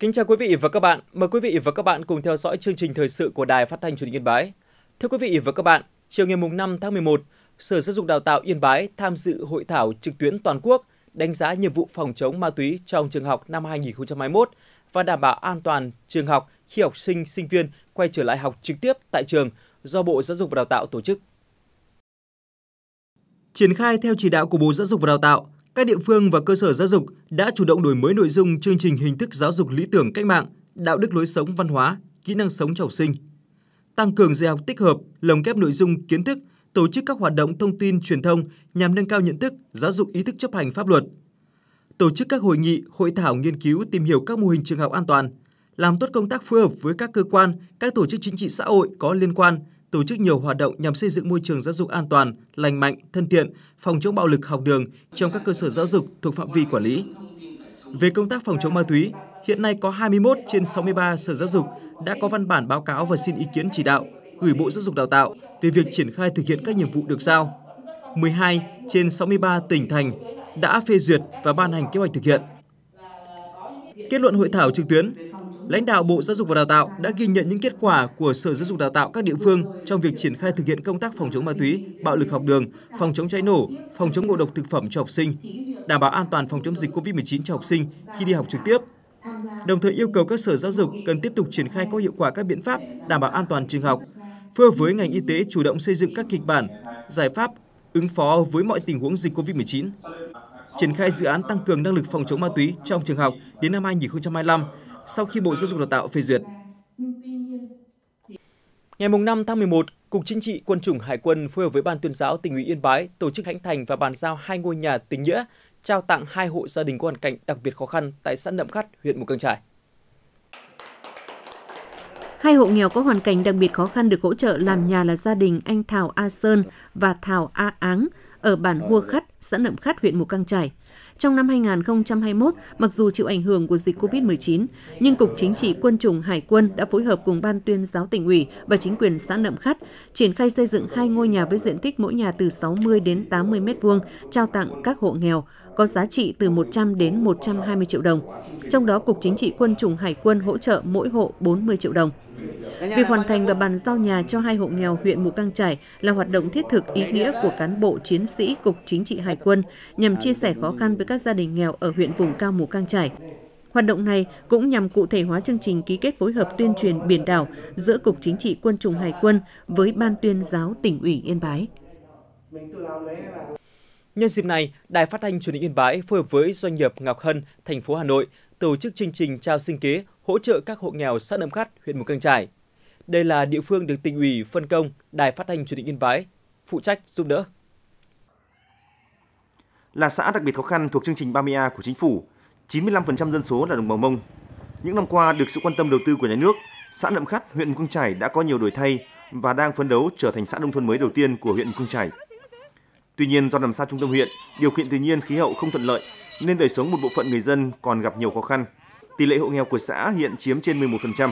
Kính chào quý vị và các bạn. Mời quý vị và các bạn cùng theo dõi chương trình thời sự của Đài Phát thanh Truyền hình Yên Bái. Thưa quý vị và các bạn, chiều ngày 5 tháng 11, Sở Giáo dục Đào tạo Yên Bái tham dự hội thảo trực tuyến toàn quốc đánh giá nhiệm vụ phòng chống ma túy trong trường học năm 2021 và đảm bảo an toàn trường học khi học sinh, sinh viên quay trở lại học trực tiếp tại trường do Bộ Giáo dục và Đào tạo tổ chức. Triển khai theo chỉ đạo của Bộ Giáo dục và Đào tạo, các địa phương và cơ sở giáo dục đã chủ động đổi mới nội dung chương trình hình thức giáo dục lý tưởng cách mạng, đạo đức lối sống văn hóa, kỹ năng sống cho học sinh. Tăng cường dạy học tích hợp, lồng ghép nội dung kiến thức, tổ chức các hoạt động thông tin truyền thông nhằm nâng cao nhận thức, giáo dục ý thức chấp hành pháp luật. Tổ chức các hội nghị, hội thảo nghiên cứu tìm hiểu các mô hình trường học an toàn, làm tốt công tác phối hợp với các cơ quan, các tổ chức chính trị xã hội có liên quan tổ chức nhiều hoạt động nhằm xây dựng môi trường giáo dục an toàn, lành mạnh, thân thiện, phòng chống bạo lực học đường trong các cơ sở giáo dục thuộc phạm vi quản lý. Về công tác phòng chống ma túy, hiện nay có 21 trên 63 sở giáo dục đã có văn bản báo cáo và xin ý kiến chỉ đạo gửi Bộ Giáo dục Đào tạo về việc triển khai thực hiện các nhiệm vụ được giao. 12 trên 63 tỉnh thành đã phê duyệt và ban hành kế hoạch thực hiện. Kết luận hội thảo trực tuyến, lãnh đạo Bộ Giáo dục và Đào tạo đã ghi nhận những kết quả của Sở Giáo dục Đào tạo các địa phương trong việc triển khai thực hiện công tác phòng chống ma túy, bạo lực học đường, phòng chống cháy nổ, phòng chống ngộ độc thực phẩm cho học sinh, đảm bảo an toàn phòng chống dịch COVID-19 cho học sinh khi đi học trực tiếp. Đồng thời yêu cầu các sở giáo dục cần tiếp tục triển khai có hiệu quả các biện pháp đảm bảo an toàn trường học, phối hợp với ngành y tế chủ động xây dựng các kịch bản, giải pháp ứng phó với mọi tình huống dịch COVID-19 triển khai dự án tăng cường năng lực phòng chống ma túy trong trường học đến năm 2025 sau khi Bộ Giáo dục Đào tạo phê duyệt. Ngày 5 tháng 11, Cục Chính trị Quân chủng Hải quân phối hợp với Ban tuyên giáo tỉnh ủy Yên Bái tổ chức hãnh thành và bàn giao hai ngôi nhà tình nghĩa, trao tặng hai hộ gia đình có hoàn cảnh đặc biệt khó khăn tại xã Nậm Khắt, huyện Mù Căng Chải. Hai hộ nghèo có hoàn cảnh đặc biệt khó khăn được hỗ trợ làm nhà là gia đình anh Thảo A Sơn và Thảo A Áng ở bản Hua Khắt, xã Nậm Khắt, huyện Mù Căng Chải. Trong năm 2021, mặc dù chịu ảnh hưởng của dịch COVID-19, nhưng Cục Chính trị Quân chủng Hải quân đã phối hợp cùng Ban tuyên giáo tỉnh ủy và chính quyền xã Nậm Khắt triển khai xây dựng hai ngôi nhà với diện tích mỗi nhà từ 60 đến 80 m2 trao tặng các hộ nghèo có giá trị từ 100 đến 120 triệu đồng. Trong đó, Cục Chính trị Quân chủng Hải quân hỗ trợ mỗi hộ 40 triệu đồng. Việc hoàn thành và bàn giao nhà cho hai hộ nghèo huyện Mù Căng Trải là hoạt động thiết thực ý nghĩa của cán bộ chiến sĩ Cục Chính trị Hải quân nhằm chia sẻ khó khăn với các gia đình nghèo ở huyện vùng cao Mù Căng Trải. Hoạt động này cũng nhằm cụ thể hóa chương trình ký kết phối hợp tuyên truyền biển đảo giữa Cục Chính trị Quân chủng Hải quân với Ban tuyên giáo tỉnh ủy Yên Bái. Nhân dịp này, Đài Phát thanh Truyền hình Yên Bái phối hợp với doanh nghiệp Ngọc Hân, thành phố Hà Nội tổ chức chương trình trao sinh kế hỗ trợ các hộ nghèo xã Nậm Khắt, huyện Mù Căng Chải. Đây là địa phương được tỉnh ủy phân công Đài Phát thanh Truyền hình Yên Bái phụ trách giúp đỡ. Là xã đặc biệt khó khăn thuộc chương trình 30A của chính phủ, 95% dân số là đồng bào Mông. Những năm qua được sự quan tâm đầu tư của nhà nước, xã Nậm Khắt, huyện Mù Căng Chải đã có nhiều đổi thay và đang phấn đấu trở thành xã nông thôn mới đầu tiên của huyện Mù Căng Chải. Tuy nhiên do nằm xa trung tâm huyện, điều kiện tự nhiên khí hậu không thuận lợi nên đời sống một bộ phận người dân còn gặp nhiều khó khăn. Tỷ lệ hộ nghèo của xã hiện chiếm trên 11%.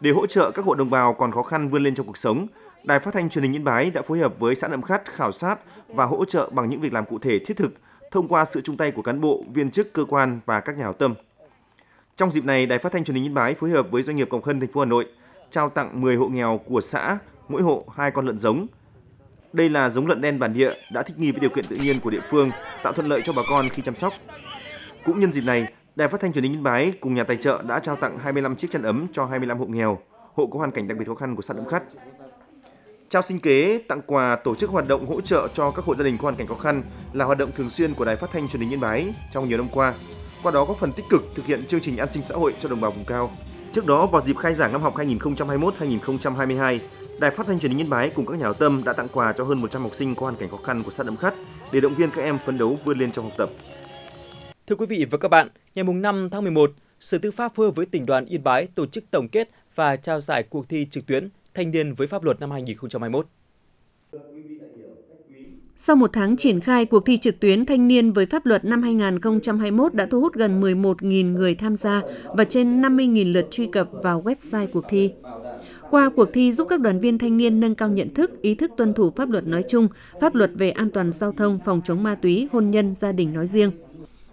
Để hỗ trợ các hộ đồng bào còn khó khăn vươn lên trong cuộc sống, Đài Phát thanh Truyền hình Yên Bái đã phối hợp với xã Nậm Khắt khảo sát và hỗ trợ bằng những việc làm cụ thể thiết thực thông qua sự chung tay của cán bộ, viên chức cơ quan và các nhà hảo tâm. Trong dịp này, Đài Phát thanh Truyền hình Yên Bái phối hợp với doanh nghiệp Cộng Hân thành phố Hà Nội trao tặng 10 hộ nghèo của xã, mỗi hộ hai con lợn giống. Đây là giống lợn đen bản địa đã thích nghi với điều kiện tự nhiên của địa phương, tạo thuận lợi cho bà con khi chăm sóc. Cũng nhân dịp này, Đài Phát thanh Truyền hình Yên Bái cùng nhà tài trợ đã trao tặng 25 chiếc chăn ấm cho 25 hộ nghèo, hộ có hoàn cảnh đặc biệt khó khăn của xã Nậm Khắt. Trao sinh kế, tặng quà, tổ chức hoạt động hỗ trợ cho các hộ gia đình có hoàn cảnh khó khăn là hoạt động thường xuyên của Đài Phát thanh Truyền hình Yên Bái trong nhiều năm qua. Qua đó có phần tích cực thực hiện chương trình an sinh xã hội cho đồng bào vùng cao. Trước đó vào dịp khai giảng năm học 2021-2022, Đài Phát thanh Truyền hình Yên Bái cùng các nhà hảo tâm đã tặng quà cho hơn 100 học sinh có hoàn cảnh khó khăn của xã Nậm Khắt để động viên các em phấn đấu vươn lên trong học tập. Thưa quý vị và các bạn, ngày 5 tháng 11, Sở Tư pháp phối hợp với tỉnh đoàn Yên Bái tổ chức tổng kết và trao giải cuộc thi trực tuyến Thanh niên với pháp luật năm 2021. Sau một tháng triển khai, cuộc thi trực tuyến Thanh niên với pháp luật năm 2021 đã thu hút gần 11.000 người tham gia và trên 50.000 lượt truy cập vào website cuộc thi. Qua cuộc thi giúp các đoàn viên thanh niên nâng cao nhận thức, ý thức tuân thủ pháp luật nói chung, pháp luật về an toàn giao thông, phòng chống ma túy, hôn nhân, gia đình nói riêng.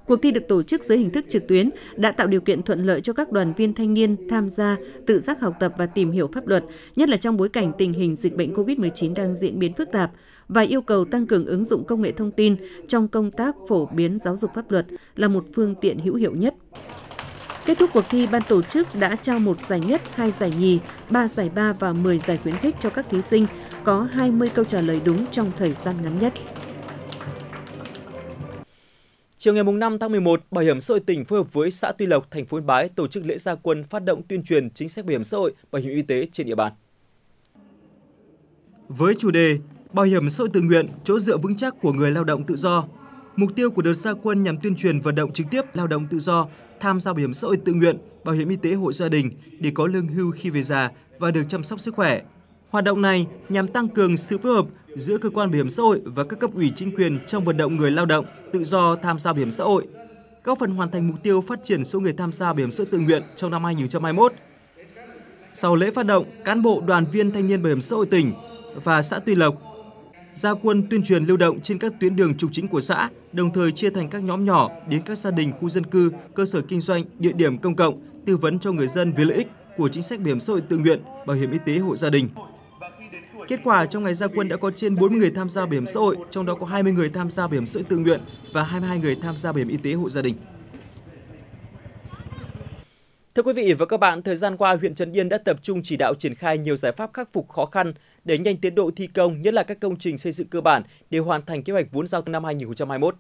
Cuộc thi được tổ chức dưới hình thức trực tuyến đã tạo điều kiện thuận lợi cho các đoàn viên thanh niên tham gia tự giác học tập và tìm hiểu pháp luật, nhất là trong bối cảnh tình hình dịch bệnh COVID-19 đang diễn biến phức tạp và yêu cầu tăng cường ứng dụng công nghệ thông tin trong công tác phổ biến giáo dục pháp luật là một phương tiện hữu hiệu nhất. Kết thúc cuộc thi, ban tổ chức đã trao một giải nhất, hai giải nhì, ba giải ba và 10 giải khuyến khích cho các thí sinh có 20 câu trả lời đúng trong thời gian ngắn nhất. Chiều ngày 5 tháng 11, Bảo hiểm xã hội tỉnh phối hợp với xã Tuy Lộc, thành phố Yên Bái tổ chức lễ gia quân phát động tuyên truyền chính sách bảo hiểm xã hội, bảo hiểm y tế trên địa bàn. Với chủ đề Bảo hiểm xã hội tự nguyện, chỗ dựa vững chắc của người lao động tự do, mục tiêu của đợt gia quân nhằm tuyên truyền vận động trực tiếp lao động tự do tham gia bảo hiểm xã hội tự nguyện, bảo hiểm y tế hộ gia đình để có lương hưu khi về già và được chăm sóc sức khỏe. Hoạt động này nhằm tăng cường sự phối hợp giữa cơ quan bảo hiểm xã hội và các cấp ủy chính quyền trong vận động người lao động tự do tham gia bảo hiểm xã hội, góp phần hoàn thành mục tiêu phát triển số người tham gia bảo hiểm xã hội tự nguyện trong năm 2021. Sau lễ phát động, cán bộ đoàn viên thanh niên bảo hiểm xã hội tỉnh và xã Tuy Lộc gia quân tuyên truyền lưu động trên các tuyến đường trục chính của xã, đồng thời chia thành các nhóm nhỏ đến các gia đình, khu dân cư, cơ sở kinh doanh, địa điểm công cộng, tư vấn cho người dân về lợi ích của chính sách bảo hiểm xã hội tự nguyện, bảo hiểm y tế hộ gia đình. Kết quả trong ngày gia quân đã có trên 40 người tham gia bảo hiểm xã hội, trong đó có 20 người tham gia bảo hiểm xã hội tự nguyện và 22 người tham gia bảo hiểm y tế hộ gia đình. Thưa quý vị và các bạn, thời gian qua, huyện Trấn Yên đã tập trung chỉ đạo triển khai nhiều giải pháp khắc phục khó khăn để nhanh tiến độ thi công, nhất là các công trình xây dựng cơ bản để hoàn thành kế hoạch vốn giao năm 2021.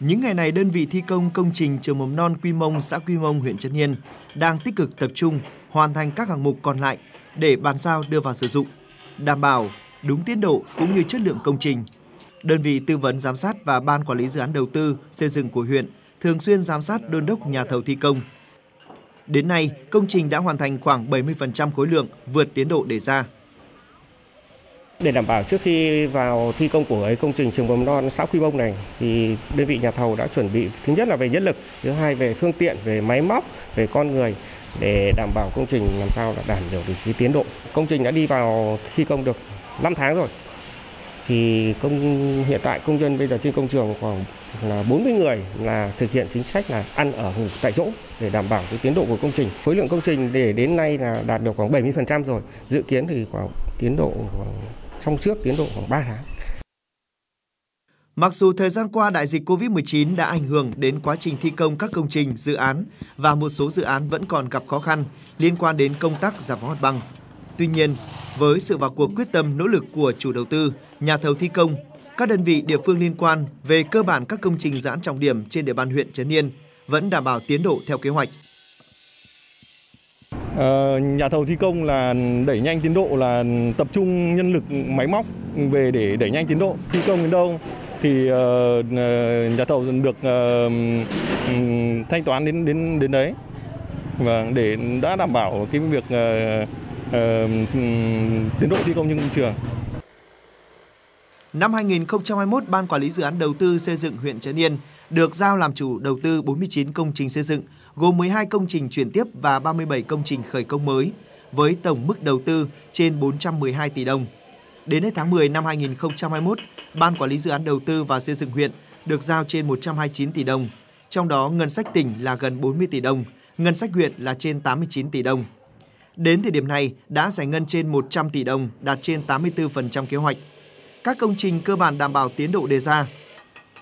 Những ngày này, đơn vị thi công công trình trường mầm non Quy Mông, xã Quy Mông, huyện Trấn Yên đang tích cực tập trung hoàn thành các hạng mục còn lại để bàn giao đưa vào sử dụng, đảm bảo đúng tiến độ cũng như chất lượng công trình. Đơn vị tư vấn giám sát và ban quản lý dự án đầu tư xây dựng của huyện thường xuyên giám sát đôn đốc nhà thầu thi công. Đến nay, công trình đã hoàn thành khoảng 70% khối lượng, vượt tiến độ đề ra. Để đảm bảo trước khi vào thi công của công trình trường mầm non xã Quy Bông này thì đơn vị nhà thầu đã chuẩn bị thứ nhất là về nhân lực, thứ hai về phương tiện, về máy móc, về con người để đảm bảo công trình làm sao là đảm được cái tiến độ. Công trình đã đi vào thi công được 5 tháng rồi. Thì công hiện tại công nhân bây giờ trên công trường khoảng là 40 người là thực hiện chính sách là ăn ở ngủ tại chỗ để đảm bảo cái tiến độ của công trình. Khối lượng công trình để đến nay là đạt được khoảng 70% rồi. Dự kiến thì khoảng tiến độ khoảng xong trước tiến độ khoảng 3 tháng. Mặc dù thời gian qua đại dịch COVID-19 đã ảnh hưởng đến quá trình thi công các công trình, dự án và một số dự án vẫn còn gặp khó khăn liên quan đến công tác giải phóng mặt bằng. Tuy nhiên, với sự vào cuộc quyết tâm nỗ lực của chủ đầu tư, nhà thầu thi công, các đơn vị địa phương liên quan về cơ bản các công trình giãn trọng điểm trên địa bàn huyện Trấn Yên vẫn đảm bảo tiến độ theo kế hoạch. Uh, nhà thầu thi công là đẩy nhanh tiến độ là tập trung nhân lực máy móc về để đẩy nhanh tiến độ thi công đến đâu thì uh, nhà thầu được uh, thanh toán đến đến đến đấy và để đã đảm bảo cái việc uh, uh, tiến độ thi công trên công trường. Năm 2021, Ban Quản lý Dự án Đầu tư xây dựng huyện Trấn Yên được giao làm chủ đầu tư 49 công trình xây dựng, gồm 12 công trình chuyển tiếp và 37 công trình khởi công mới, với tổng mức đầu tư trên 412 tỷ đồng. Đến hết tháng 10 năm 2021, Ban Quản lý Dự án Đầu tư và Xây dựng huyện được giao trên 129 tỷ đồng, trong đó ngân sách tỉnh là gần 40 tỷ đồng, ngân sách huyện là trên 89 tỷ đồng. Đến thời điểm này đã giải ngân trên 100 tỷ đồng, đạt trên 84% kế hoạch. Các công trình cơ bản đảm bảo tiến độ đề ra.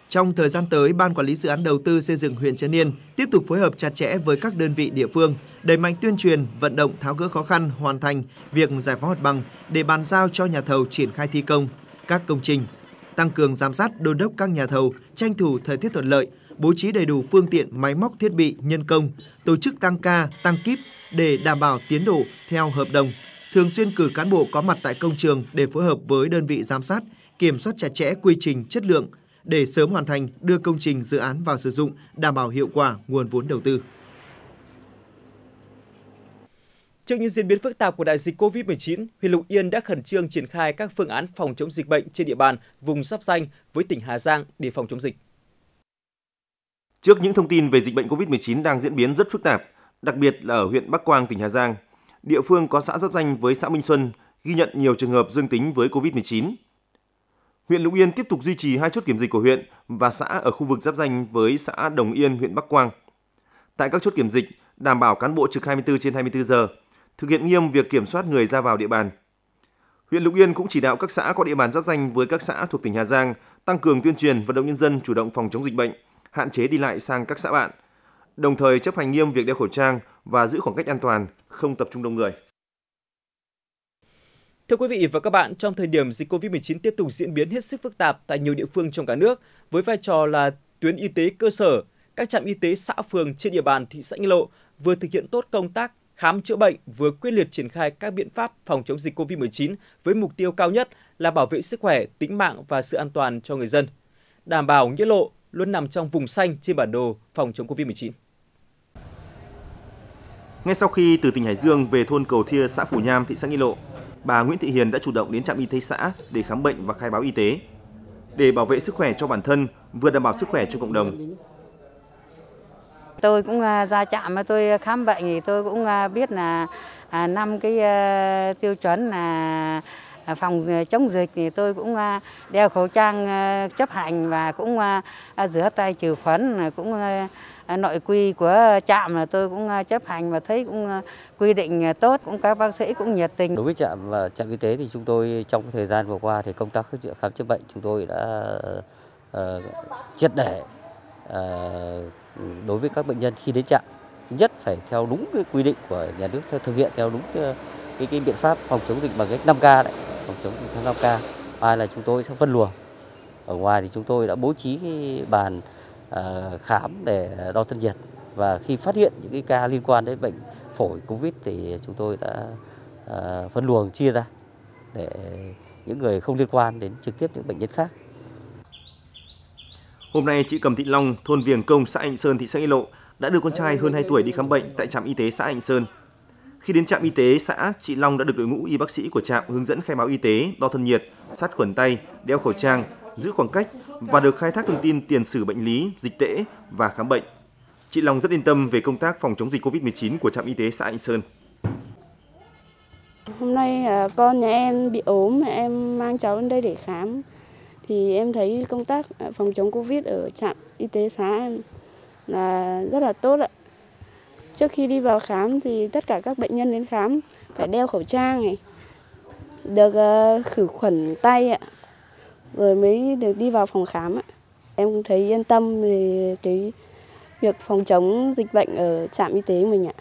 Trong thời gian tới, Ban Quản lý Dự án Đầu tư xây dựng huyện Trấn Yên tiếp tục phối hợp chặt chẽ với các đơn vị địa phương, đẩy mạnh tuyên truyền, vận động tháo gỡ khó khăn, hoàn thành việc giải phóng mặt bằng để bàn giao cho nhà thầu triển khai thi công các công trình, tăng cường giám sát đôn đốc các nhà thầu tranh thủ thời tiết thuận lợi, bố trí đầy đủ phương tiện, máy móc thiết bị, nhân công, tổ chức tăng ca, tăng kíp để đảm bảo tiến độ theo hợp đồng, thường xuyên cử cán bộ có mặt tại công trường để phối hợp với đơn vị giám sát, kiểm soát chặt chẽ quy trình, chất lượng để sớm hoàn thành đưa công trình dự án vào sử dụng, đảm bảo hiệu quả nguồn vốn đầu tư. Trước những diễn biến phức tạp của đại dịch COVID-19, huyện Lục Yên đã khẩn trương triển khai các phương án phòng chống dịch bệnh trên địa bàn vùng giáp danh với tỉnh Hà Giang để phòng chống dịch. Trước những thông tin về dịch bệnh COVID-19 đang diễn biến rất phức tạp, đặc biệt là ở huyện Bắc Quang, tỉnh Hà Giang, địa phương có xã giáp danh với xã Minh Xuân ghi nhận nhiều trường hợp dương tính với COVID-19. Huyện Lục Yên tiếp tục duy trì hai chốt kiểm dịch của huyện và xã ở khu vực giáp danh với xã Đồng Yên, huyện Bắc Quang. Tại các chốt kiểm dịch, đảm bảo cán bộ trực 24 trên 24 giờ, thực hiện nghiêm việc kiểm soát người ra vào địa bàn. Huyện Lục Yên cũng chỉ đạo các xã có địa bàn giáp danh với các xã thuộc tỉnh Hà Giang tăng cường tuyên truyền vận động nhân dân chủ động phòng chống dịch bệnh, hạn chế đi lại sang các xã bạn, đồng thời chấp hành nghiêm việc đeo khẩu trang và giữ khoảng cách an toàn, không tập trung đông người. Thưa quý vị và các bạn, trong thời điểm dịch COVID-19 tiếp tục diễn biến hết sức phức tạp tại nhiều địa phương trong cả nước, với vai trò là tuyến y tế cơ sở, các trạm y tế xã phường trên địa bàn thị xã Nghi Lộ vừa thực hiện tốt công tác khám chữa bệnh, vừa quyết liệt triển khai các biện pháp phòng chống dịch COVID-19 với mục tiêu cao nhất là bảo vệ sức khỏe, tính mạng và sự an toàn cho người dân. Đảm bảo Nghĩa Lộ luôn nằm trong vùng xanh trên bản đồ phòng chống COVID-19. Ngay sau khi từ tỉnh Hải Dương về thôn Cầu Thia, xã Phủ Nham, thị xã Nghi Lộ, bà Nguyễn Thị Hiền đã chủ động đến trạm y tế xã để khám bệnh và khai báo y tế. Để bảo vệ sức khỏe cho bản thân, vừa đảm bảo sức khỏe cho cộng đồng. Tôi cũng à, ra trạm mà tôi khám bệnh thì tôi cũng à, biết là à, năm cái tiêu chuẩn là phòng chống dịch thì tôi cũng đeo khẩu trang chấp hành và cũng rửa tay trừ khuẩn cũng À, nội quy của trạm là tôi cũng à, chấp hành và thấy cũng à, quy định tốt cũng các bác sĩ cũng nhiệt tình. Đối với trạm và trạm y tế thì chúng tôi trong thời gian vừa qua thì công tác khám chữa bệnh chúng tôi đã uh, triệt để uh, đối với các bệnh nhân khi đến trạm nhất phải theo đúng cái quy định của nhà nước thực hiện theo đúng cái, cái, cái biện pháp phòng chống dịch bằng cách 5K đấy phòng chống dịch theo 5K hai là chúng tôi sẽ phân luồng ở ngoài thì chúng tôi đã bố trí cái bàn Ờ, khám để đo thân nhiệt và khi phát hiện những cái ca liên quan đến bệnh phổi covid thì chúng tôi đã ờ, phân luồng chia ra để những người không liên quan đến trực tiếp những bệnh nhân khác Hôm nay, chị Cầm Thị Long, thôn Viềng Công, xã Anh Sơn, thị xã Nghi Lộ đã đưa con trai hơn 2 tuổi đi khám bệnh tại trạm y tế xã Anh Sơn. Khi đến trạm y tế xã, chị Long đã được đội ngũ y bác sĩ của trạm hướng dẫn khai báo y tế, đo thân nhiệt, sát khuẩn tay, đeo khẩu trang, giữ khoảng cách và được khai thác thông tin tiền sử bệnh lý, dịch tễ và khám bệnh. Chị Long rất yên tâm về công tác phòng chống dịch COVID-19 của trạm y tế xã Anh Sơn. Hôm nay à, con nhà em bị ốm, em mang cháu đến đây để khám thì em thấy công tác à, phòng chống Covid ở trạm y tế xã em là rất là tốt ạ. Trước khi đi vào khám thì tất cả các bệnh nhân đến khám phải đeo khẩu trang này, được à, khử khuẩn tay ạ, rồi mới được đi vào phòng khám ạ. Em cũng thấy yên tâm về cái việc phòng chống dịch bệnh ở trạm y tế mình ạ.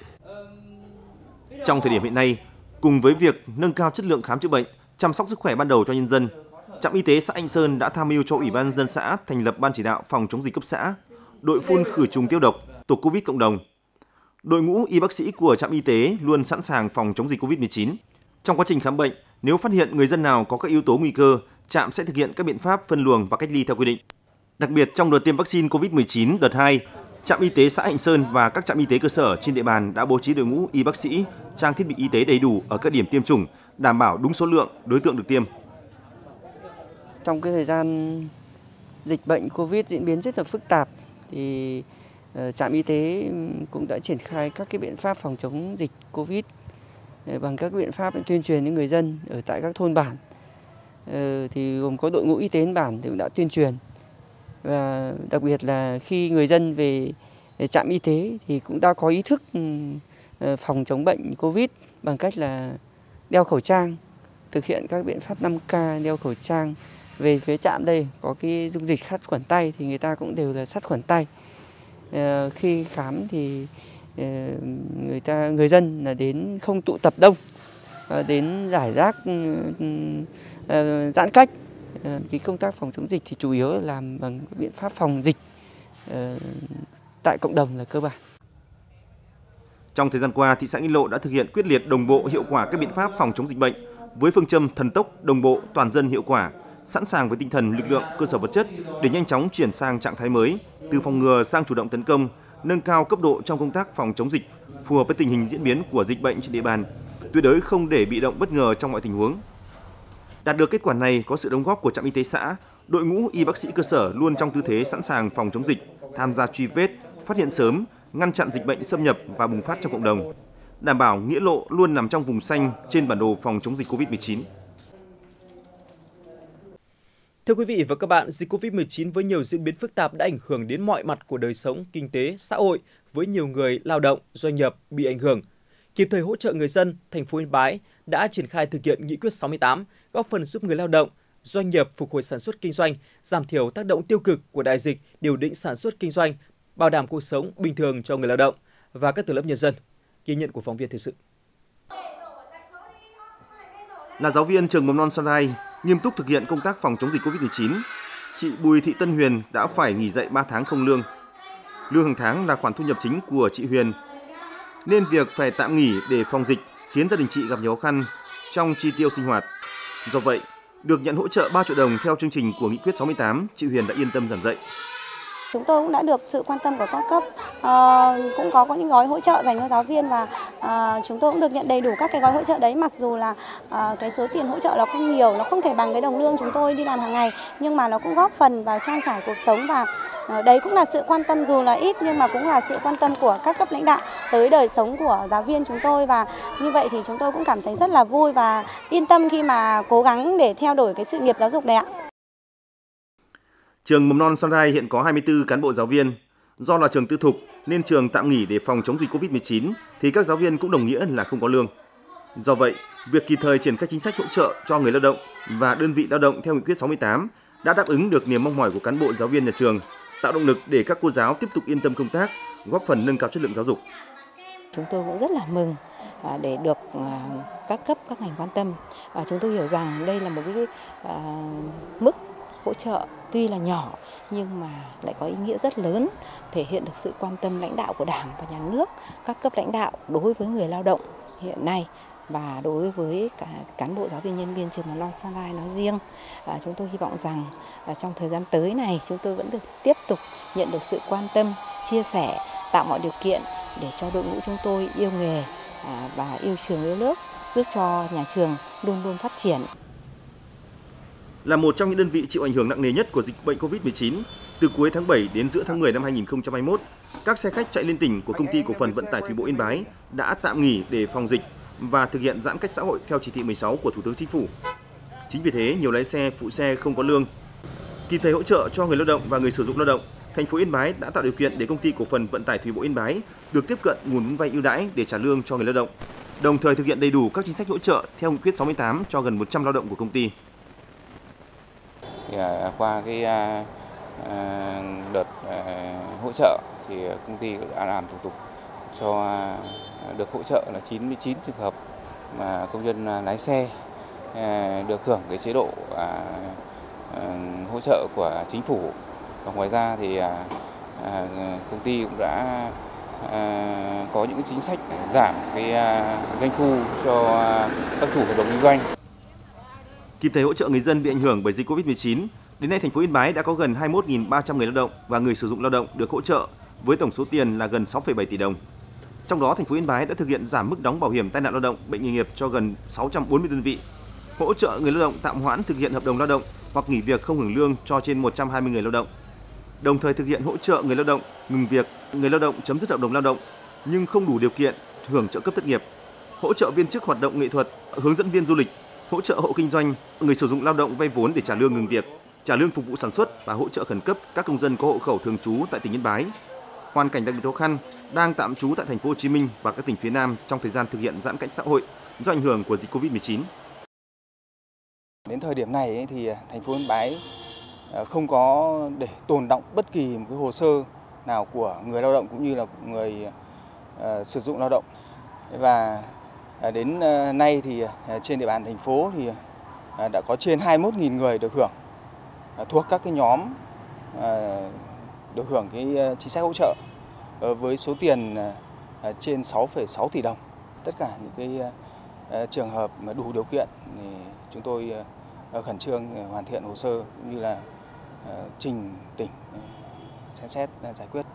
Trong thời điểm hiện nay, cùng với việc nâng cao chất lượng khám chữa bệnh, chăm sóc sức khỏe ban đầu cho nhân dân, Trạm y tế xã Anh Sơn đã tham mưu cho Ủy ban dân xã thành lập ban chỉ đạo phòng chống dịch cấp xã, đội phun khử trùng tiêu độc, tổ Covid cộng đồng. Đội ngũ y bác sĩ của trạm y tế luôn sẵn sàng phòng chống dịch Covid-19. Trong quá trình khám bệnh, nếu phát hiện người dân nào có các yếu tố nguy cơ, trạm sẽ thực hiện các biện pháp phân luồng và cách ly theo quy định. Đặc biệt trong đợt tiêm vaccine COVID-19 đợt 2, trạm y tế xã Hạnh Sơn và các trạm y tế cơ sở trên địa bàn đã bố trí đội ngũ y bác sĩ, trang thiết bị y tế đầy đủ ở các điểm tiêm chủng, đảm bảo đúng số lượng đối tượng được tiêm. Trong cái thời gian dịch bệnh Covid diễn biến rất là phức tạp thì ờ, trạm y tế cũng đã triển khai các cái biện pháp phòng chống dịch Covid ờ, bằng các biện pháp tuyên truyền đến người dân ở tại các thôn bản. Ờ, thì gồm có đội ngũ y tế bản thì cũng đã tuyên truyền. Và đặc biệt là khi người dân về trạm y tế thì cũng đã có ý thức ờ, phòng chống bệnh Covid bằng cách là đeo khẩu trang, thực hiện các biện pháp 5K, đeo khẩu trang, về phía trạm đây có cái dung dịch sát khuẩn tay thì người ta cũng đều là sát khuẩn tay. Ờ, khi khám thì người ta người dân là đến không tụ tập đông đến giải rác Ờ, giãn cách ờ, cái công tác phòng chống dịch thì chủ yếu là làm bằng biện pháp phòng dịch ờ, tại cộng đồng là cơ bản trong thời gian qua, thị xã Nghi Lộ đã thực hiện quyết liệt đồng bộ hiệu quả các biện pháp phòng chống dịch bệnh với phương châm thần tốc, đồng bộ, toàn dân hiệu quả, sẵn sàng với tinh thần lực lượng cơ sở vật chất để nhanh chóng chuyển sang trạng thái mới, từ phòng ngừa sang chủ động tấn công, nâng cao cấp độ trong công tác phòng chống dịch phù hợp với tình hình diễn biến của dịch bệnh trên địa bàn, tuyệt đối không để bị động bất ngờ trong mọi tình huống. Đạt được kết quả này có sự đóng góp của trạm y tế xã, đội ngũ y bác sĩ cơ sở luôn trong tư thế sẵn sàng phòng chống dịch, tham gia truy vết, phát hiện sớm, ngăn chặn dịch bệnh xâm nhập và bùng phát trong cộng đồng, đảm bảo nghĩa lộ luôn nằm trong vùng xanh trên bản đồ phòng chống dịch COVID-19. Thưa quý vị và các bạn, dịch Covid-19 với nhiều diễn biến phức tạp đã ảnh hưởng đến mọi mặt của đời sống, kinh tế, xã hội với nhiều người lao động, doanh nghiệp bị ảnh hưởng. Kịp thời hỗ trợ người dân, thành phố Yên Bái đã triển khai thực hiện nghị quyết 68, góp phần giúp người lao động, doanh nghiệp phục hồi sản xuất kinh doanh, giảm thiểu tác động tiêu cực của đại dịch, điều định sản xuất kinh doanh, bảo đảm cuộc sống bình thường cho người lao động và các tầng lớp nhân dân. Ghi nhận của phóng viên thời sự. Là giáo viên trường mầm non Sunrise, nghiêm túc thực hiện công tác phòng chống dịch Covid-19, chị Bùi Thị Tân Huyền đã phải nghỉ dạy 3 tháng không lương. Lương hàng tháng là khoản thu nhập chính của chị Huyền, nên việc phải tạm nghỉ để phòng dịch khiến gia đình chị gặp nhiều khó khăn trong chi tiêu sinh hoạt. Do vậy, được nhận hỗ trợ 3 triệu đồng theo chương trình của Nghị quyết 68, chị Huyền đã yên tâm giảng dạy. Chúng tôi cũng đã được sự quan tâm của các cấp, uh, cũng có, có những gói hỗ trợ dành cho giáo viên và uh, chúng tôi cũng được nhận đầy đủ các cái gói hỗ trợ đấy. Mặc dù là uh, cái số tiền hỗ trợ nó không nhiều, nó không thể bằng cái đồng lương chúng tôi đi làm hàng ngày, nhưng mà nó cũng góp phần vào trang trải cuộc sống và đấy cũng là sự quan tâm dù là ít nhưng mà cũng là sự quan tâm của các cấp lãnh đạo tới đời sống của giáo viên chúng tôi và như vậy thì chúng tôi cũng cảm thấy rất là vui và yên tâm khi mà cố gắng để theo đuổi cái sự nghiệp giáo dục này ạ. Trường Mầm non Sunrise hiện có 24 cán bộ giáo viên. Do là trường tư thục nên trường tạm nghỉ để phòng chống dịch Covid-19 thì các giáo viên cũng đồng nghĩa là không có lương. Do vậy, việc kịp thời triển khai chính sách hỗ trợ cho người lao động và đơn vị lao động theo nghị quyết 68 đã đáp ứng được niềm mong mỏi của cán bộ giáo viên nhà trường, tạo động lực để các cô giáo tiếp tục yên tâm công tác, góp phần nâng cao chất lượng giáo dục. Chúng tôi cũng rất là mừng à, để được à, các cấp các ngành quan tâm. À, chúng tôi hiểu rằng đây là một cái mức hỗ trợ tuy là nhỏ nhưng mà lại có ý nghĩa rất lớn, thể hiện được sự quan tâm lãnh đạo của Đảng và Nhà nước, các cấp lãnh đạo đối với người lao động hiện nay và đối với cả cán bộ giáo viên nhân viên trường mầm non Sa Lai nói riêng. À, chúng tôi hy vọng rằng à, trong thời gian tới này chúng tôi vẫn được tiếp tục nhận được sự quan tâm, chia sẻ, tạo mọi điều kiện để cho đội ngũ chúng tôi yêu nghề à, và yêu trường yêu lớp, giúp cho nhà trường luôn luôn phát triển là một trong những đơn vị chịu ảnh hưởng nặng nề nhất của dịch bệnh COVID-19. Từ cuối tháng 7 đến giữa tháng 10 năm 2021, các xe khách chạy liên tỉnh của công ty cổ phần vận tải thủy bộ Yên Bái đã tạm nghỉ để phòng dịch và thực hiện giãn cách xã hội theo chỉ thị 16 của Thủ tướng Chính phủ. Chính vì thế, nhiều lái xe, phụ xe không có lương. Kịp thời hỗ trợ cho người lao động và người sử dụng lao động, thành phố Yên Bái đã tạo điều kiện để công ty cổ phần vận tải thủy bộ Yên Bái được tiếp cận nguồn vay ưu đãi để trả lương cho người lao động, đồng thời thực hiện đầy đủ các chính sách hỗ trợ theo nghị quyết 68 cho gần 100 lao động của công ty. Thì à, qua cái à, à, đợt hỗ trợ thì công ty đã làm thủ tục cho được hỗ trợ là 99 trường hợp mà công nhân lái xe được hưởng cái chế độ hỗ trợ của chính phủ. Và ngoài ra thì công ty cũng đã có những chính sách giảm cái doanh thu cho các chủ hợp đồng kinh doanh kịp thời hỗ trợ người dân bị ảnh hưởng bởi dịch Covid-19. Đến nay, thành phố Yên Bái đã có gần 21.300 người lao động và người sử dụng lao động được hỗ trợ với tổng số tiền là gần 6,7 tỷ đồng. Trong đó, thành phố Yên Bái đã thực hiện giảm mức đóng bảo hiểm tai nạn lao động, bệnh nghề nghiệp cho gần 640 đơn vị, hỗ trợ người lao động tạm hoãn thực hiện hợp đồng lao động hoặc nghỉ việc không hưởng lương cho trên 120 người lao động. Đồng thời thực hiện hỗ trợ người lao động ngừng việc, người lao động chấm dứt hợp đồng lao động nhưng không đủ điều kiện hưởng trợ cấp thất nghiệp, hỗ trợ viên chức hoạt động nghệ thuật, hướng dẫn viên du lịch hỗ trợ hộ kinh doanh, người sử dụng lao động vay vốn để trả lương ngừng việc, trả lương phục vụ sản xuất và hỗ trợ khẩn cấp các công dân có hộ khẩu thường trú tại tỉnh Yên Bái. Hoàn cảnh đặc biệt khó khăn đang tạm trú tại thành phố Hồ Chí Minh và các tỉnh phía Nam trong thời gian thực hiện giãn cách xã hội do ảnh hưởng của dịch Covid-19. Đến thời điểm này thì thành phố Yên Bái ờ, không có để tồn động bất kỳ một cái hồ sơ nào của người lao động cũng như là người uh, sử dụng lao động và À, đến à, nay thì à, trên địa bàn thành phố thì đã có trên 21.000 người được hưởng thuộc các cái nhóm được hưởng cái chính sách hỗ trợ ờ, với số tiền trên 6,6 tỷ đồng. Tất cả những cái trường hợp mà đủ điều kiện thì chúng tôi khẩn trương hoàn thiện hồ sơ cũng như là trình tỉnh xem xét giải quyết.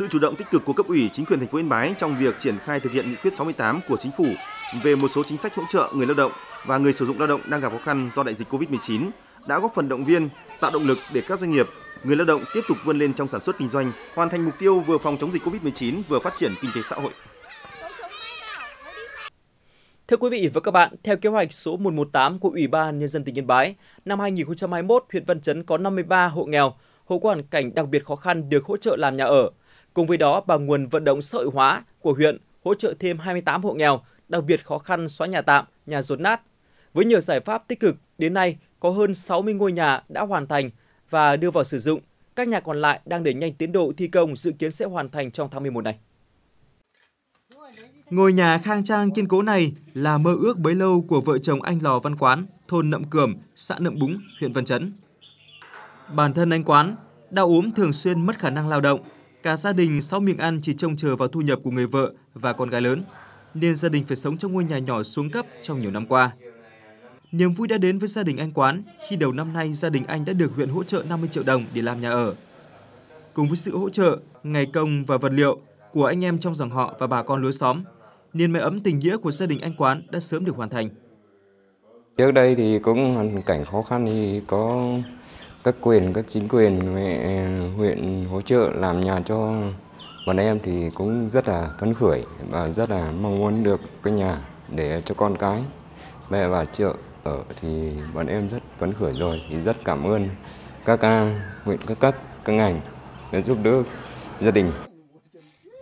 Sự chủ động tích cực của cấp ủy chính quyền thành phố Yên Bái trong việc triển khai thực hiện nghị quyết 68 của chính phủ về một số chính sách hỗ trợ người lao động và người sử dụng lao động đang gặp khó khăn do đại dịch Covid-19 đã góp phần động viên, tạo động lực để các doanh nghiệp, người lao động tiếp tục vươn lên trong sản xuất kinh doanh, hoàn thành mục tiêu vừa phòng chống dịch Covid-19 vừa phát triển kinh tế xã hội. Thưa quý vị và các bạn, theo kế hoạch số 118 của Ủy ban Nhân dân tỉnh Yên Bái, năm 2021, huyện Văn Chấn có 53 hộ nghèo, hộ có hoàn cảnh đặc biệt khó khăn được hỗ trợ làm nhà ở. Cùng với đó, bằng nguồn vận động sợi hóa của huyện hỗ trợ thêm 28 hộ nghèo, đặc biệt khó khăn xóa nhà tạm, nhà rột nát. Với nhiều giải pháp tích cực, đến nay có hơn 60 ngôi nhà đã hoàn thành và đưa vào sử dụng. Các nhà còn lại đang đẩy nhanh tiến độ thi công dự kiến sẽ hoàn thành trong tháng 11 này. Ngôi nhà khang trang kiên cố này là mơ ước bấy lâu của vợ chồng anh Lò Văn Quán, thôn Nậm Cườm, xã Nậm Búng, huyện Văn Chấn. Bản thân anh Quán đau ốm thường xuyên mất khả năng lao động, cả gia đình sau miệng ăn chỉ trông chờ vào thu nhập của người vợ và con gái lớn, nên gia đình phải sống trong ngôi nhà nhỏ xuống cấp trong nhiều năm qua. Niềm vui đã đến với gia đình anh Quán khi đầu năm nay gia đình anh đã được huyện hỗ trợ 50 triệu đồng để làm nhà ở. Cùng với sự hỗ trợ, ngày công và vật liệu của anh em trong dòng họ và bà con lối xóm, niềm mái ấm tình nghĩa của gia đình anh Quán đã sớm được hoàn thành. Trước đây thì cũng hoàn cảnh khó khăn thì có các quyền, các chính quyền huyện hỗ trợ làm nhà cho bọn em thì cũng rất là phấn khởi và rất là mong muốn được cái nhà để cho con cái. Mẹ và chợ ở thì bọn em rất phấn khởi rồi thì rất cảm ơn các huyện các cấp các ngành đã giúp đỡ gia đình.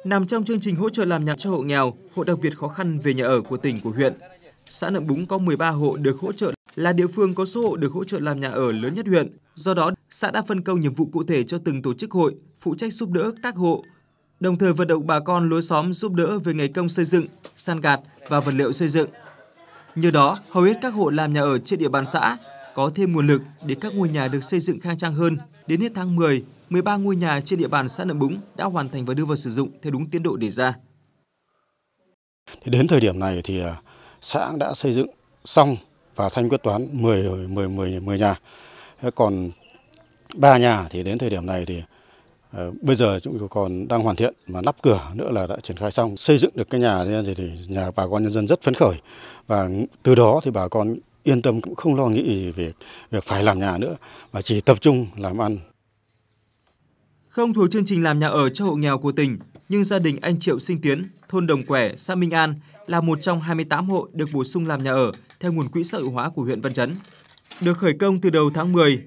Nằm trong chương trình hỗ trợ làm nhà cho hộ nghèo, hộ đặc biệt khó khăn về nhà ở của tỉnh của huyện, xã Nậm Búng có 13 hộ được hỗ trợ là địa phương có số hộ được hỗ trợ làm nhà ở lớn nhất huyện. Do đó, xã đã phân công nhiệm vụ cụ thể cho từng tổ chức hội, phụ trách giúp đỡ các hộ, đồng thời vận động bà con lối xóm giúp đỡ về ngày công xây dựng, san gạt và vật liệu xây dựng. Nhờ đó, hầu hết các hộ làm nhà ở trên địa bàn xã có thêm nguồn lực để các ngôi nhà được xây dựng khang trang hơn. Đến hết tháng 10, 13 ngôi nhà trên địa bàn xã Nậm Búng đã hoàn thành và đưa vào sử dụng theo đúng tiến độ đề ra. Đến thời điểm này thì à, xã đã xây dựng xong và thanh quyết toán 10 10 10 10 nhà. Còn ba nhà thì đến thời điểm này thì uh, bây giờ chúng tôi còn đang hoàn thiện và nắp cửa nữa là đã triển khai xong. Xây dựng được cái nhà thì, thì nhà bà con nhân dân rất phấn khởi. Và từ đó thì bà con yên tâm cũng không lo nghĩ gì về việc phải làm nhà nữa mà chỉ tập trung làm ăn. Không thuộc chương trình làm nhà ở cho hộ nghèo của tỉnh, nhưng gia đình anh Triệu Sinh Tiến, thôn Đồng Quẻ, xã Minh An là một trong 28 hộ được bổ sung làm nhà ở theo nguồn quỹ xã hội hóa của huyện Văn Chấn. Được khởi công từ đầu tháng 10,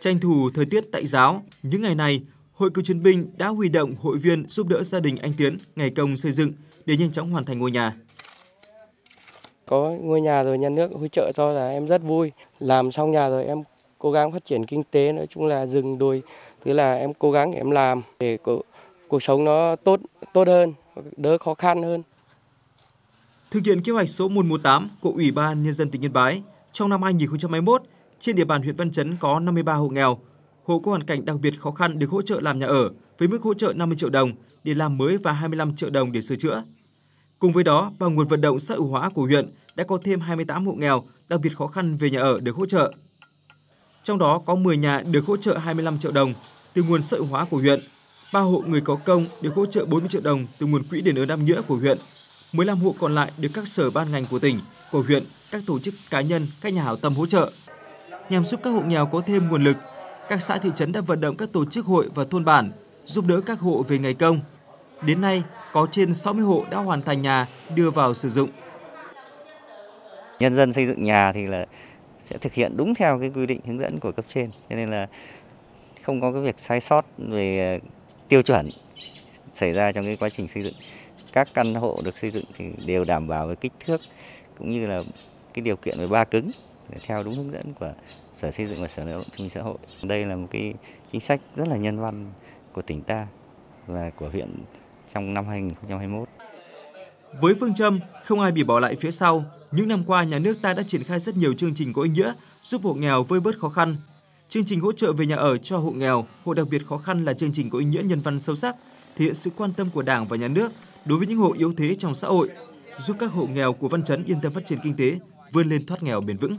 tranh thủ thời tiết tạnh giáo, những ngày này, Hội cựu chiến binh đã huy động hội viên giúp đỡ gia đình anh Tiến ngày công xây dựng để nhanh chóng hoàn thành ngôi nhà. Có ngôi nhà rồi nhà nước hỗ trợ cho là em rất vui. Làm xong nhà rồi em cố gắng phát triển kinh tế nói chung là dừng đồi Tức là em cố gắng em làm để cuộc, cuộc sống nó tốt tốt hơn, đỡ khó khăn hơn. Thực hiện kế hoạch số 118 của Ủy ban Nhân dân tỉnh Yên Bái, trong năm 2021, trên địa bàn huyện Văn Chấn có 53 hộ nghèo. Hộ có hoàn cảnh đặc biệt khó khăn được hỗ trợ làm nhà ở với mức hỗ trợ 50 triệu đồng để làm mới và 25 triệu đồng để sửa chữa. Cùng với đó, bằng nguồn vận động xã hội hóa của huyện đã có thêm 28 hộ nghèo đặc biệt khó khăn về nhà ở được hỗ trợ. Trong đó có 10 nhà được hỗ trợ 25 triệu đồng từ nguồn xã hội hóa của huyện, 3 hộ người có công được hỗ trợ 40 triệu đồng từ nguồn quỹ đền ơn đáp nghĩa của huyện. 15 hộ còn lại được các sở ban ngành của tỉnh, của huyện, các tổ chức cá nhân, các nhà hảo tâm hỗ trợ. Nhằm giúp các hộ nghèo có thêm nguồn lực, các xã thị trấn đã vận động các tổ chức hội và thôn bản giúp đỡ các hộ về ngày công. Đến nay, có trên 60 hộ đã hoàn thành nhà đưa vào sử dụng. Nhân dân xây dựng nhà thì là sẽ thực hiện đúng theo cái quy định hướng dẫn của cấp trên. Cho nên là không có cái việc sai sót về tiêu chuẩn xảy ra trong cái quá trình xây dựng. Các căn hộ được xây dựng thì đều đảm bảo về kích thước cũng như là cái điều kiện về ba cứng theo đúng hướng dẫn của Sở Xây dựng và Sở Lao động Thương Xã hội. Đây là một cái chính sách rất là nhân văn của tỉnh ta và của huyện trong năm 2021. Với phương châm không ai bị bỏ lại phía sau, những năm qua nhà nước ta đã triển khai rất nhiều chương trình có ý nghĩa giúp hộ nghèo vơi bớt khó khăn, Chương trình hỗ trợ về nhà ở cho hộ nghèo, hộ đặc biệt khó khăn là chương trình có ý nghĩa nhân văn sâu sắc, thể hiện sự quan tâm của Đảng và Nhà nước đối với những hộ yếu thế trong xã hội, giúp các hộ nghèo của Văn Chấn yên tâm phát triển kinh tế, vươn lên thoát nghèo bền vững.